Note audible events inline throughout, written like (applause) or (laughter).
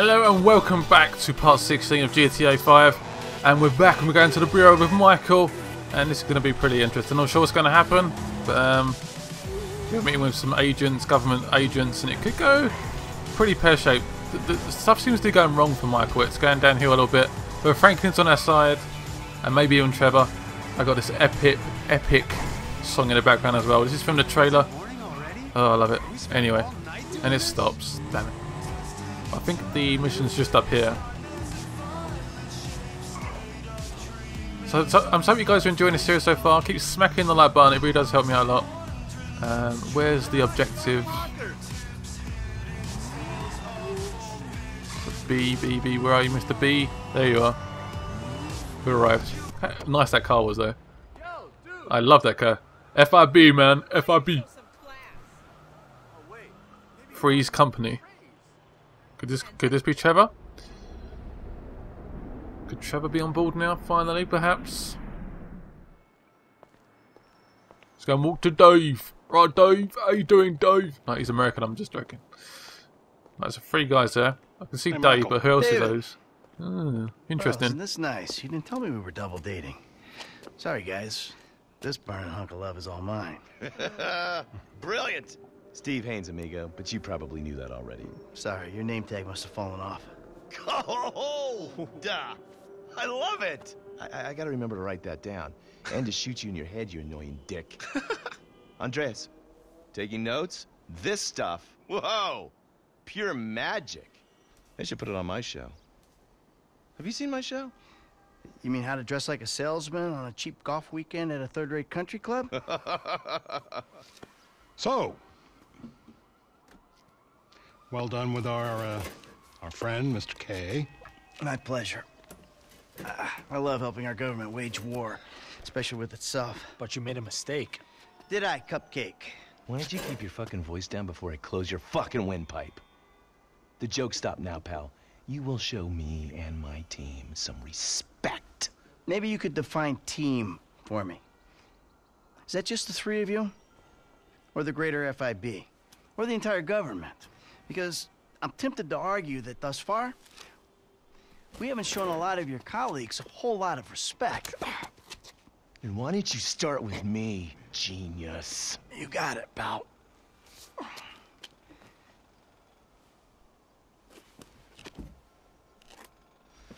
Hello and welcome back to part 16 of GTA 5 and we're back and we're going to the Bureau with Michael and this is going to be pretty interesting. I'm not sure what's going to happen but um, we're meeting with some agents, government agents and it could go pretty pear-shaped. The, the, the stuff seems to be going wrong for Michael, it's going downhill a little bit but Franklin's on our side and maybe even Trevor. I got this epic, epic song in the background as well. This is from the trailer. Oh, I love it. Anyway, and it stops. Damn it. I think the mission's just up here. So, so I'm so hope you guys are enjoying the series so far. Keep smacking the like button, it really does help me out a lot. Um, where's the objective? B, B, B, where are you, Mr. B? There you are. We arrived. Nice that car was though. I love that car. FIB, man. FIB. Three's Company. Could this could this be Trevor? Could Trevor be on board now, finally, perhaps? Let's go and walk to Dave. Right, Dave. How you doing, Dave? No, he's American. I'm just joking. There's three guys there. I can see Hey, Dave, Michael. but who else David. are those? Oh, Well, interesting. isn't this nice? You didn't tell me we were double dating. Sorry, guys. This burning hunk of love is all mine. (laughs) Brilliant! Steve Haines, amigo, but you probably knew that already. Sorry, your name tag must have fallen off. Oh, duh! I love it! I, I, I gotta remember to write that down. And to shoot you in your head, you annoying dick. (laughs) Andreas, taking notes? This stuff, whoa! Pure magic. They should put it on my show. Have you seen my show? You mean how to dress like a salesman on a cheap golf weekend at a third-rate country club? (laughs) So, well done with our uh, our friend, Mr. K. My pleasure. Ah, I love helping our government wage war, especially with itself. But you made a mistake. Did I, Cupcake? Why don't you keep your fucking voice down before I close your fucking windpipe? The joke stop now, pal. You will show me and my team some respect. Maybe you could define team for me. Is that just the three of you? Or the greater FIB? Or the entire government? Because I'm tempted to argue that thus far, we haven't shown a lot of your colleagues a whole lot of respect. And why don't you start with me, genius? You got it, pal.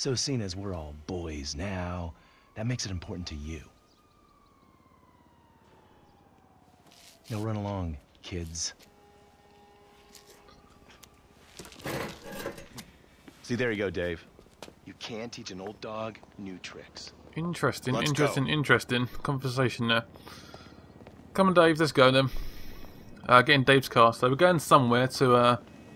So seeing as we're all boys now, that makes it important to you. Now run along, kids. See, there you go, Dave. You can't teach an old dog new tricks. Interesting, Let's interesting, go. interesting conversation there. Come on, Dave, let's go then. Uh, getting Dave's car, so we're going somewhere to uh,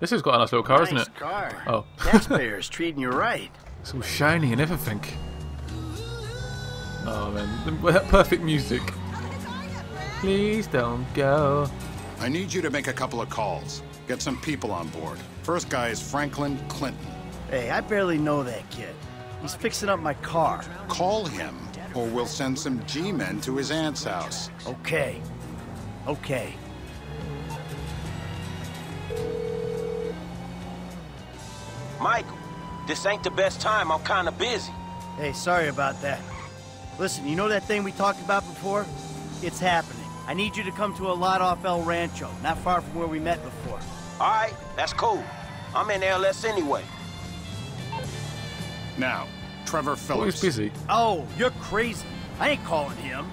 This has got a nice little car, isn't nice it? car. Oh. Taxpayers treating you right. (laughs) It's all shiny and everything. Oh man, the perfect music. Please don't go. I need you to make a couple of calls. Get some people on board. First guy is Franklin Clinton. Hey, I barely know that kid. He's fixing up my car. Call him, or we'll send some G-men to his aunt's house. Okay. Okay. Michael, this ain't the best time. I'm kinda busy. Hey, sorry about that. Listen, you know that thing we talked about before? It's happening. I need you to come to a lot off El Rancho, not far from where we met before. All right, that's cool. I'm in LS anyway. Now, Trevor Oh, Phillips. he's busy. Oh, you're crazy. I ain't calling him.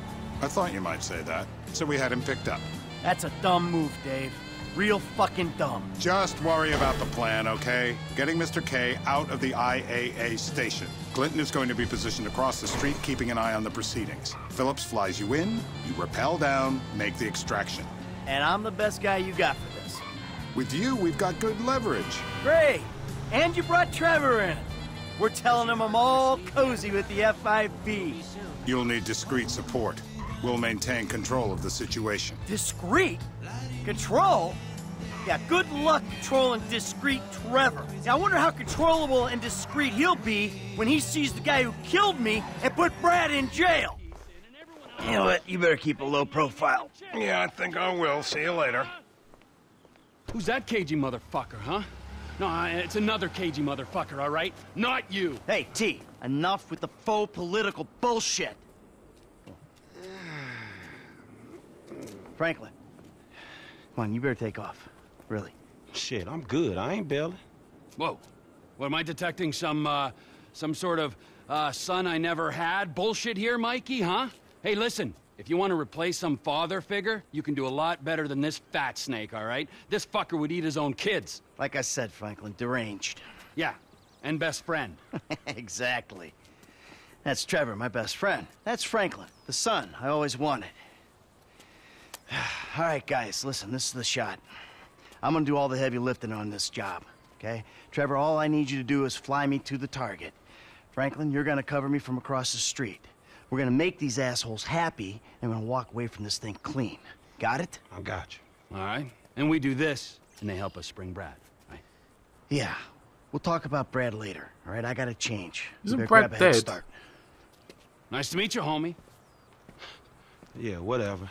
I thought you might say that, so we had him picked up. That's a dumb move, Dave. Real fucking dumb. Just worry about the plan, okay? Getting Mr. K out of the IAA station. Clinton is going to be positioned across the street, keeping an eye on the proceedings. Phillips flies you in, you rappel down, make the extraction. And I'm the best guy you got for this. With you, we've got good leverage. Great. And you brought Trevor in. We're telling him I'm all cozy with the FIB. You'll need discreet support. We'll maintain control of the situation. Discreet? Control? Yeah, good luck controlling discreet Trevor. Now, I wonder how controllable and discreet he'll be when he sees the guy who killed me and put Brad in jail. You know what? You better keep a low profile. Yeah, I think I will. See you later. Who's that cagey motherfucker, huh? No, it's another cagey motherfucker, all right? Not you. Hey, T, enough with the faux political bullshit. Franklin, come on, you better take off. Really. Shit, I'm good. I ain't bailing. Whoa. What, am I detecting some, uh, some sort of, uh, son I never had bullshit here, Mikey, huh? Hey, listen. If you want to replace some father figure, you can do a lot better than this fat snake, all right? This fucker would eat his own kids. Like I said, Franklin, deranged. Yeah, and best friend. (laughs) exactly. That's Trevor, my best friend. That's Franklin, the son I always wanted. (sighs) all right, guys, listen, this is the shot. I'm gonna do all the heavy lifting on this job, okay? Trevor, all I need you to do is fly me to the target. Franklin, you're gonna cover me from across the street. We're gonna make these assholes happy, and we're gonna walk away from this thing clean. Got it? I got you. All right? And we do this, and they help us spring Brad, right? Yeah. We'll talk about Brad later, all right? I gotta change. Isn't Better Brad grab a head dead? Start. Nice to meet you, homie. Yeah, whatever.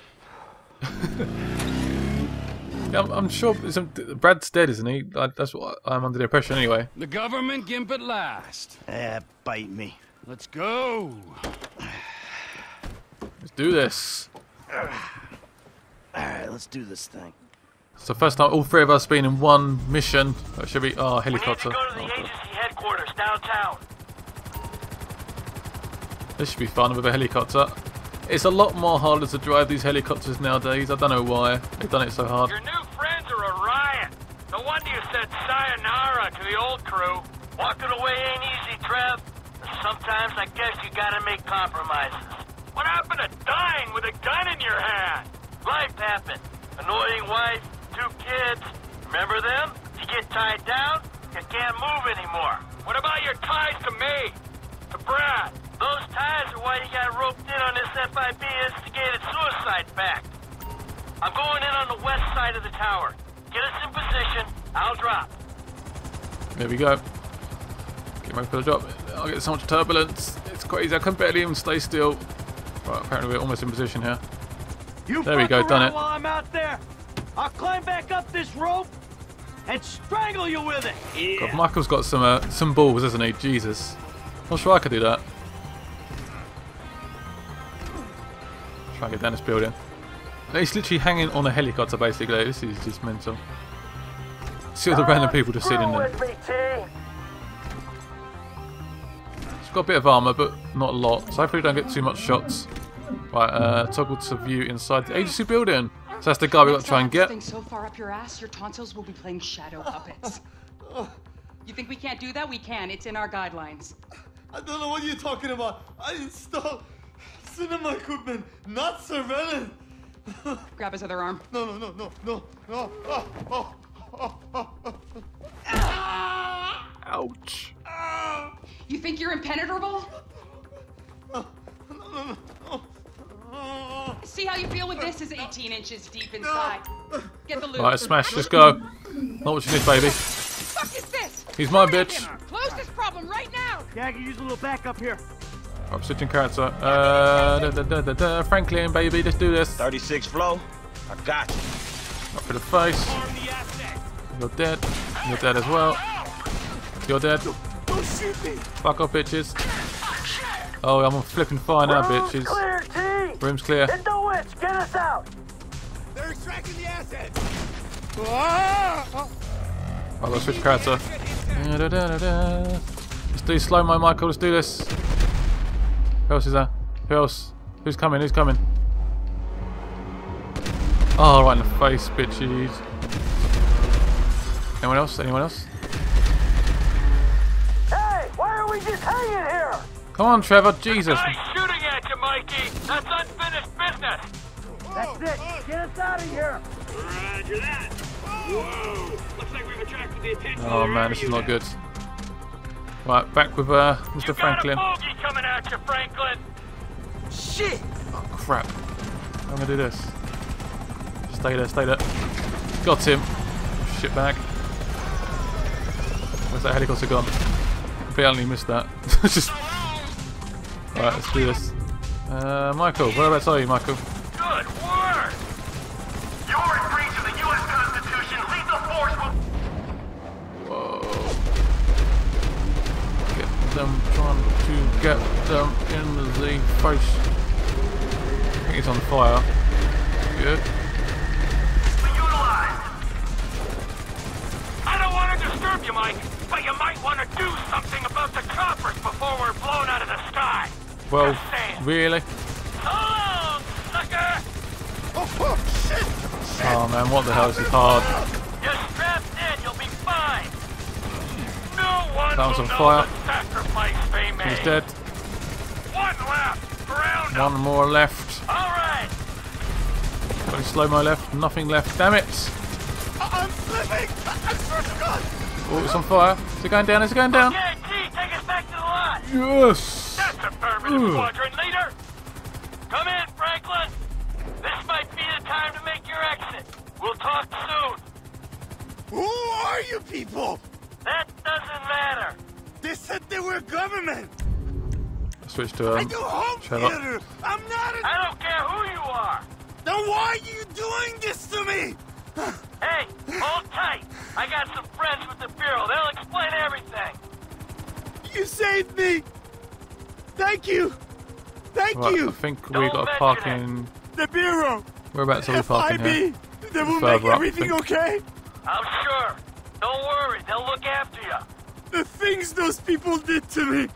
(laughs) Yeah, I'm, I'm sure isn't, Brad's dead, isn't he? I, that's what I'm under the impression anyway. The government gimp at last. Eh, bite me. Let's go. Let's do this. All right, let's do this thing. It's the first time all three of us been in one mission. That should be oh We need to helicopter. go to the Oh, agency headquarters downtown. this should be fun with a helicopter. It's a lot more harder to drive these helicopters nowadays. I don't know why they've done it so hard. Your new friends are a riot. No wonder you said sayonara to the old crew. Walking away ain't easy, Trev. Sometimes I guess you gotta make compromises. What happened to dying with a gun in your hand? Life happened. Annoying wife, two kids. Remember them? You get tied down, you can't move anymore. What about your ties to me? To Brad? Those ties are why you got roped in on this FIB instigated suicide pact. I'm going in on the west side of the tower. Get us in position. I'll drop. There we go. Get ready for the drop. I'll get so much turbulence. It's crazy. I can barely even stay still. Right, apparently we're almost in position here. You There we go, done around it. While I'm out there, I'll climb back up this rope and strangle you with it. God, Michael's got some uh, some balls, isn't he? Jesus. Not sure I could do that. Try and get down this building. He's literally hanging on a helicopter, basically. This is just mental. See all the random people just sitting there. It's got a bit of armour, but not a lot. So hopefully we don't get too much shots. Right, uh, toggle to view inside the agency building. So that's the guy we got to try and get. So far up your ass, your tonsils will be playing shadow puppets. you think we can't do that? We can. It's in our guidelines. I don't know what you're talking about. I installed cinema equipment, not surveillance. (laughs) Grab his other arm. No, no, no, no, no, no. Oh, oh, oh, oh, oh. Ouch. You think you're impenetrable? Ah, See how you feel with this is 18 inches deep inside. Get the loot. Right, smash, let's go. Not watching this, baby. fuck is this? He's my bitch. Close this problem right now. Yeah, I can use a little backup here. I'm switching character. Uh, da, da, da, da, da. Franklin, baby, let's do this. 36 flow. I got you. Up for the face. You're dead. You're dead as well. You're dead. Don't shoot me. Fuck off, bitches. Oh, I'm on flipping fire now, bitches. Clear, Room's clear. Hit the witch! Get us out! They're extracting the asset. I've got switch character. Da, da, da, da, da. Let's do slow-mo, Michael. Let's do this. Who else is there? Who else? Who's coming? Who's coming? Oh, right in the face, bitches. Anyone else? Anyone else? Hey, why are we just hanging here? Come on, Trevor. Jesus. Nice shooting at you, Mikey. That's unfinished business. That's it. Get us out of here. Roger that. Whoa! Looks like we've attracted the attention Oh of the man, this is not good. Right, back with uh, Mr. You Franklin. got a coming at you, Franklin. Shit. Oh crap. I'm gonna do this. Stay there, stay there. Got him. Shit bag. Where's that helicopter gone? Barely missed that. (laughs) Just. Alright, let's do this. Uh, Michael, whereabouts are you, Michael? Get them in the face. I think he's on fire. Good. I don't want to disturb you, Mike, but you might want to do something about the coppers before we're blown out of the sky. Well, Just saying. really? So long, sucker. Oh, oh, oh man, what the hell? This is hard. You're strapped in. You'll be fine. No one That one's will on know fire. The sacrifice they made. He's dead. One left. Round up. One more left. All right. Got any slow-mo left? Nothing left. Damn it! I'm slipping! I swear to God! Oh, it's on fire. Is it going down? Is it going down? Okay, T, take us back to the lot. Yes! That's affirmative, Ugh. squadron leader. Come in, Franklin. This might be the time to make your exit. We'll talk soon. Who are you people? That doesn't matter. They said they were government. Switch to I um, do home Trevor. theater. I'm not a... I don't care who you are. Then why are you doing this to me? (sighs) Hey, hold tight. I got some friends with the Bureau. They'll explain everything. You saved me. Thank you. Thank Right, I you. think we Don't got a parking. The Bureau. Whereabouts are we parking here? FIB. They will Further make up, everything think. okay. I'm sure. Don't worry. They'll look after you. The things those people did to me.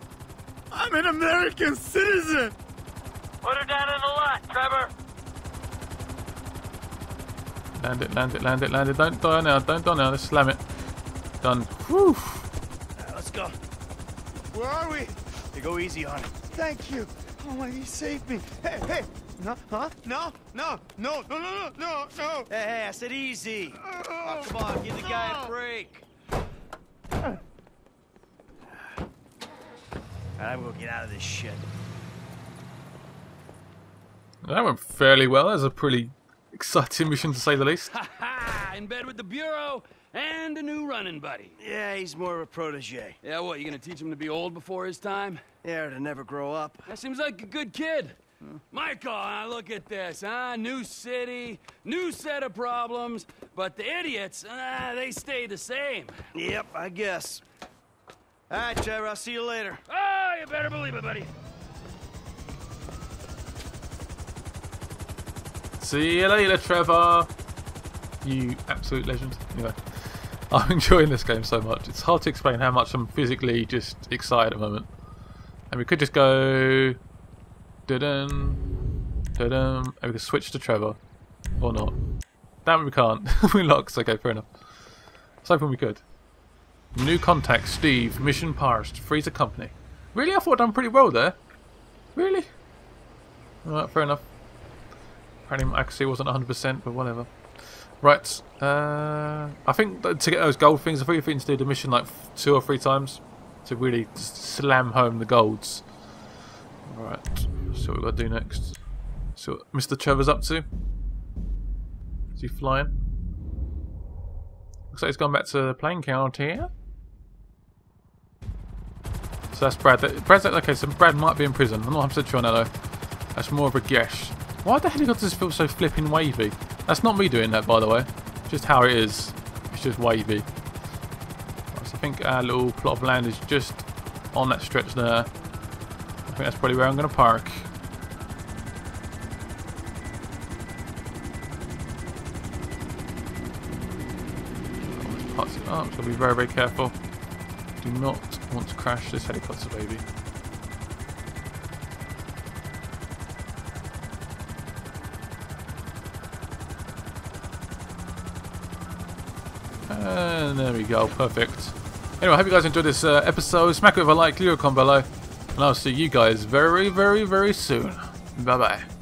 I'm an American citizen. Put her down in the lot, Trevor. Land it, land it, land it, land it. Don't die now, don't die now. Let's slam it. Done. Whew. Let's go. Where are we? Hey, go easy on it. Thank you. Oh my, he saved me. Hey, hey. No, huh? No, no, no, no, no, no, no, no. Hey, hey, I said easy. Oh, come on, give the guy a break. I'm gonna get out of this shit. That went fairly well. That was a pretty exciting mission to say the least. Ha ha! In bed with the Bureau and a new running buddy. Yeah, he's more of a protege. Yeah, what, you gonna teach him to be old before his time? Yeah, to never grow up. That seems like a good kid. Michael, now look at this, huh? New city, new set of problems, but the idiots, ah, they stay the same. Yep, I guess. All right, Trevor, I'll see you later. Oh, Oh, you better believe it, buddy. See you later, Trevor. You absolute legend. Anyway, (laughs) I'm enjoying this game so much. It's hard to explain how much I'm physically just excited at the moment. And we could just go. Dun dun. And we could switch to Trevor. Or not. It, we can't. (laughs) we locked. Okay, fair enough. Was hoping we could. New contact, Steve. Mission parsed. Freezer company. Really? I thought I'd done pretty well there. Really? Alright, fair enough. Apparently my accuracy wasn't 100%, but whatever. Right, uh, I think to get those gold things, I think you need to do the mission like two or three times to really slam home the golds. Right, see what we've got to do next. What Mr. Trevor's up to. Is he flying? Looks like he's gone back to the plane count here. So that's Brad. Brad's okay. So Brad might be in prison. I'm not 100 percent sure on though. That's more of a guess. Why the helicopters feel so flipping wavy? That's not me doing that, by the way. Just how it is. It's just wavy. Right, so I think our little plot of land is just on that stretch there. I think that's probably where I'm going to park. Let's park it up, so be very, very careful. Do not want to crash this helicopter, baby. And there we go, perfect. Anyway, I hope you guys enjoyed this uh, episode. Smack it with a like, leave a comment below. And I'll see you guys very, very, very soon. Bye-bye.